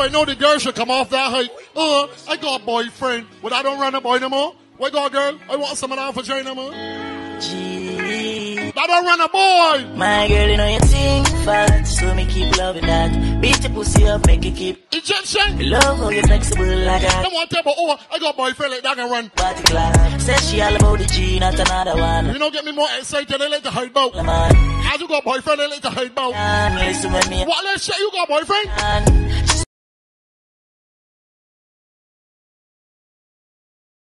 I know the girl should come off that height. Uh, I got a boyfriend. But I don't run a boy no more. What got girl? I want some of that vagina more. G. I don't run a boy. My girl, you know you sing fat, so me keep loving that. Beat the pussy up, make it keep. Egyptian. Me love how you flexible like Come on, tell me, oh, I got a boyfriend like that can run. Party class. Says she all about the G, not another one. You know, get me more excited. I like the hide bout. Man, As you got boyfriend, I like to hide out. listen with me. What let's say you got boyfriend? Man,